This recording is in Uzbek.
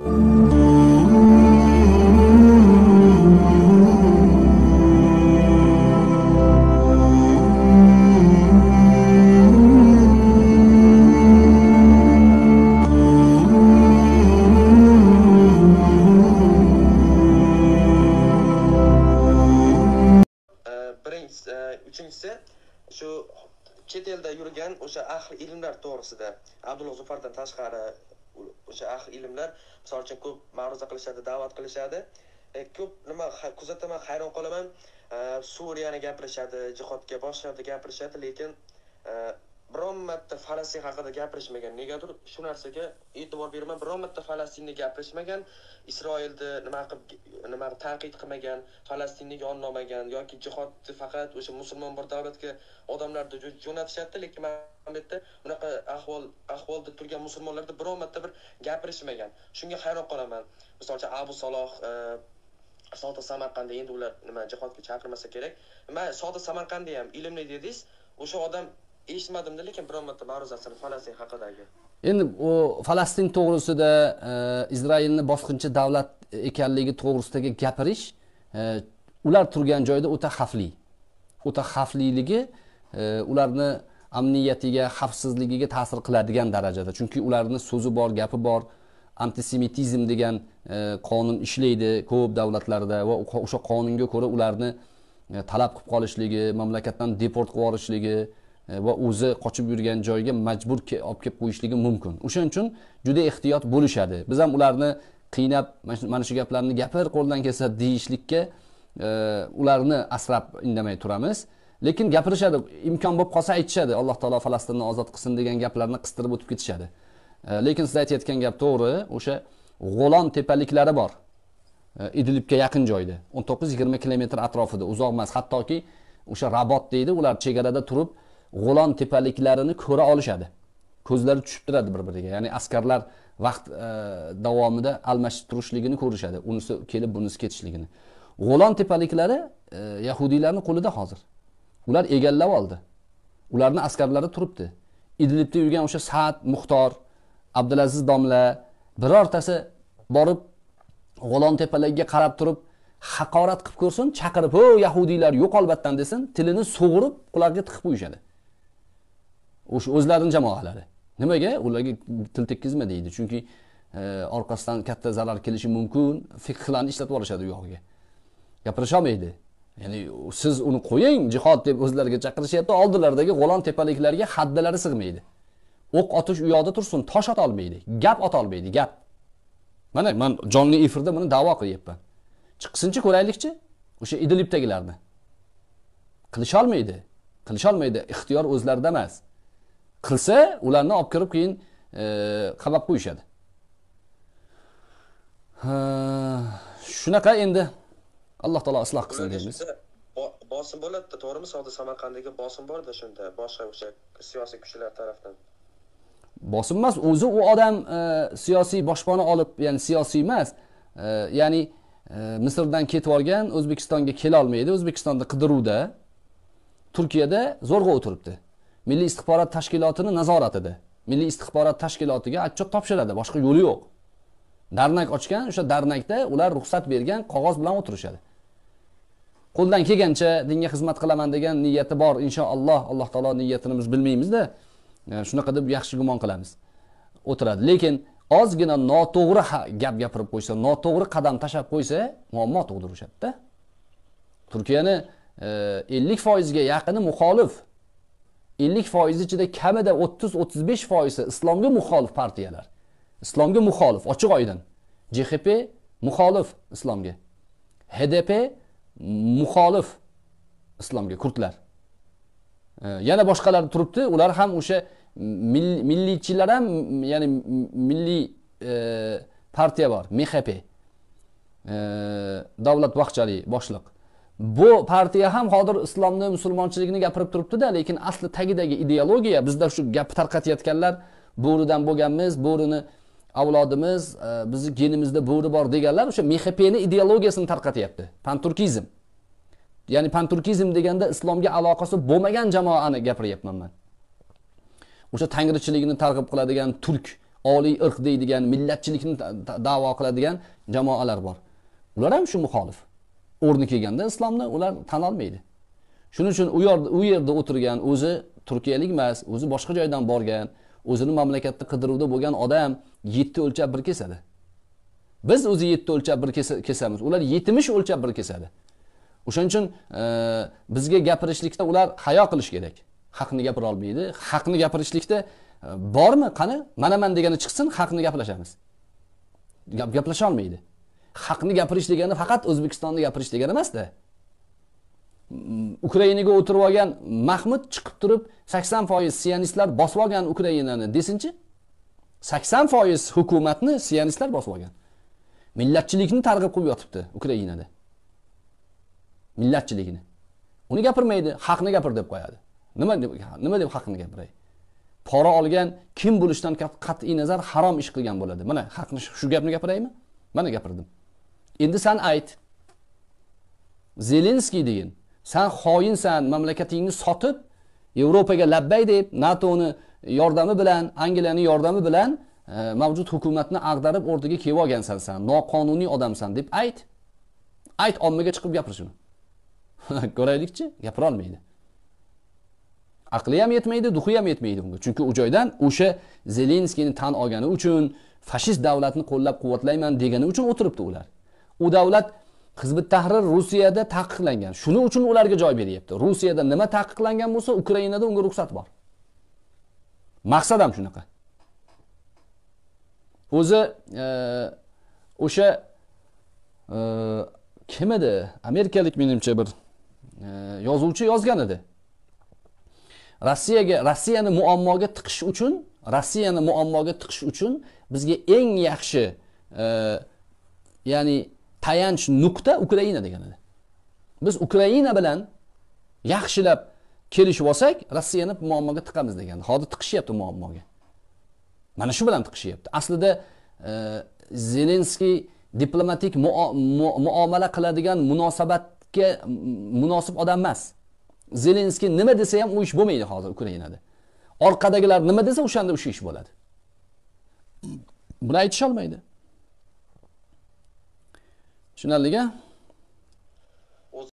Э, birinchisi э, uchinchisi shu chet elda yurgan o'sha ahli ilmlar to'g'risida abdulloh zufardan tashqari o'sha ahli ilmlar misol uchun ko'p ma'ruza qilishadi da'vat qilishadi. E, ko'p nima kuzataman hayron qolaman. E, suriyani gapirishadi jihodga boshqa gapirishadi lekin e, biron marta falastin haqida gapirishmagan. Negadir shu narsaga e'tibor beraman biron marta falastinni gapirishmagan. Isroilni nima qilib nima tanqid qilmagan falastinni yon olmagan yoki jihodni faqat o'sha musulmon bir davlatga odamlarni jo'natishyapti lekin mana bu yerda bunaqa ahvol ahvolda turgan musulmonlarda biron marta bir gapirishmagan. Shunga hayron qolaman. Misol uchun abu saloh e, sodi samarqandda endi ular nima jihodga chaqirmasa kerak? Man sodi samarqandda ham ilmli dedingiz. O'sha odam eshitmadimda lekin biron marta ma'ruzasini falastin haqidagi. Endi u falastin to'g'risida e, izroilni bosqinchi davlat ekanligi to'g'risidagi gapirish e, ular turgan joyda o'ta xavfli. O'ta xavfliligi e, ularni amniyatiga xavfsizligiga ta'sir qiladigan darajada. Chunki ularni so'zi bor gapi bor antisemitizm degan qonun ishlaydi ko'p davlatlarda va o'sha qonunga ko'ra ularni talab qilib qolishligi mamlakatdan deport qilib yuborishligi E, va o'zi qochib yurgan joyga majbur olib kelib qo'yishligi mumkin. O'shaning uchun juda ehtiyot bo'lishadi. Biz ham ularni qiynab mana shu- gaplarni gapir qo'ldan kelsa deyishlikka e, ularni asrab indamay turamiz. Lekin gapirishadi imkon bo'lib qolsa aytishadi. Alloh taolo falastinni ozod qilsin degan gaplarni qistirib o'tib ketishadi. E, lekin siz aytayotgan gap to'g'ri o'sha g'olon tepaliklari bor idlibga yaqin joyda. 19-20 kilometr atrofida uzoq emas hattoki o'sha rabot deydi ular chegarada turib g'olon tepaliklarini ko'ra olishadi. Ko'zlari tushib turadi bir biriga ya'ni askarlar vaqt e, davomida almashib turishligini ko'rishadi. Unisi kelib bunisi ketishligini. G'olon tepaliklari e, yahudiylarni qo'lida hozir. Ular egallab oldi. Ularni askarlari turibdi. Idlibda yurgan o'sha saad muxtor abdulaziz domla birortasi borib g'olon tepalagiga qarab turib haqorat qilib ko'rsin chaqirib ho yahudiylar yo'q battan desin tilini sug'urib qulog'iga tiqib qo'yishadi. O'sha o'zlarini jamoalari nimaga? Ularga til tekkizma deydi. Chunki e, orqasidan katta zarar kelishi mumkin fiqhlarni ishlatib yuborishadi u yog'iga gapirisholmaydi. Ya'ni siz uni qo'ying jihod deb o'zlariga chaqirishyapti oldilaridagi g'olon tepaliklarga haddalari sig'maydi. O'q otish u yoqda tursin tosh otolmaydi gap otolmaydi gap. Mana man jonli efirda buni da'vo qilyapman. Chiqsinchi ko'raylikchi o'sha idlibdagilarni. Qilisholmaydi. Qilisholmaydi ixtiyor o'zlarida emas. Qilsa ularni olib kirib keyin e, qamab qo'yishadi. Ha, shunaqa endi. Alloh taolo isloh qilsin deymiz. Bo- bosim bo'ladida to'g'rimi? Sodi samarqanddagi bosim borda shunda boshqa o'sha siyosiy kuchlar tarafdan. Bosim emas o'zi u odam e, siyosiy boshpana olib ya'ni siyosiy emas e, ya'ni e, misrdan ketib olgan o'zbekistonga kelolmaydi o'zbekistonda qidiruvda turkiyada zo'rg'a o'tiribdi milliy istixborot tashkilotini nazoratida milliy istixborot tashkilotiga отчет topshiradi boshqa yo'li yo'q. Darnak ochgan o'sha darnakda ular ruxsat bergan qog'oz bilan o'tirishadi. Qo'ldan kelgancha dinga xizmat qilaman degan niyati bor inshaalloh alloh taolo niyatini biz bilmaymizda e, shunaqa deb yaxshi gumon qilamiz. O'tiradi. Lekin ozgina noto'g'ri gap gapirib qo'ysa noto'g'ri qadam tashlab qo'ysa muammo tug'dirishadida. Turkiyani e, ellik foizga yaqini muxolif ellik foiz ichida kamida o'ttiz o'ttiz besh foizi islomga muxolif partiyalar. Islomga muxolif ochiq oydin jxp muxolif islomga. Hdp muxolif islomga kurdlar. E, yana boshqalar turibdi. Ular ham o'sha milliychilar ham ya'ni milliy e, partiya bor mxp e, davlat baxchali boshliq. Bu partiya ham hozir islomni musulmonchilikni gapirib turibdida lekin asli tagidagi ideologiya bizda shu gapni tarqatayotganlar bo'ridan bo'lganmiz bo'rini avlodimiz e, bizni genimizda bo'ri bor deganlar o'sha mxpni ideologiyasini tarqatyapti. Panturkizm. Ya'ni panturkizm deganda islomga aloqasi bo'lmagan jamoani gapiryapman man. O'sha tangrichilikni targ'ib qiladigan turk oliy irq deydigan millatchilikni da- da'vo qiladigan jamoalar bor. Ular ham shu muxolif. O'rni kelganda islomni ular tan olmaydi. Shuning uchun u yerda u yerda o'tirgan o'zi turkiyalik emas o'zi boshqa joydan borgan o'zini mamlakatda qidiruvda bo'lgan odam yetti o'lchab bir kesadi. Biz o'zi yetti o'lchab bir kesamiz ular yetmish o'lchab bir kesadi. O'shaning uchun e, bizga gapirishlikda ular hayo qilish kerak. Haqni gapira olmaydi haqni gapirishlikda e, bormi qani manaman degani chiqsin haqni gaplashamiz. Gap- gaplasha olmaydi. Haqni gapirish degani faqat o'zbekistonni gapirish degani emasda. Ukrainaga o'tirib olgan mahmud chiqib turib sakson foiz sionistlar bosib olgan ukrainani desinchi? Sakson foiz hukumatni sionistlar bosib olgan. Millatchilikni targ'ib qilib yotibdi ukrainada. Millatchiligini uni gapirmaydi haqni gapir deb qo'yadi. Nima deb nima deb haqni gapiray? Pora olgan kim bo'lishidan qat'iy nazar harom ish qilgan bo'ladi. Mana haqni shu gapni gapiraymi? Mana gapirdim. Endi san ayt. Zelenskiy degin san xoinsan mamlakatingni sotib yevropaga labbay deb natoni yordami bilan angliyani yordami bilan e, mavjud hukumatni ag'darib o'rtaga kelib olgansan san noqonuniy odamsan deb ayt. Ayt ommaga chiqib gapir shuni. Ko'raylikchi gapira olmaydi aqli ham yetmaydi duhi ham yetmaydi unga chunki u joydan o'sha zelenskiyni tan olgani uchun fashist davlatni qo'llab quvvatlayman degani uchun o'tiribdi ular. U davlat hizbi tahrir rusiyada taqiqlangan. Shuning uchun ularga joy beryapti. Rusiyada nima taqiqlangan bo'lsa ukrainada unga ruxsat bor. Maqsad ham shunaqa. O'zi e, o'sha e, kim edi? Amerikalik menimcha bir e, yozuvchi yozgan edi. Rossiyaga rossiyani muammoga tiqish uchun rossiyani muammoga tiqish uchun bizga eng yaxshi ya'ni tayanch nuqta ukraina degan edi biz ukraina bilan yaxshilab kelishib olsak rossiyani muammoga tiqamiz degan hozir tiqishyapti muammoga. Mana shu bilan tiqishyapti. Aslida e, zelenskiy diplomatik muomala mu- muomala qiladigan munosabatga munosib odam emas. Zelenskiy nima desa ham u ish bo'lmaydi hozir ukrainada. Orqadagilar nima desa o'shanda o'sha ish bo'ladi. Buni aytisholmaydi. Tushunarlika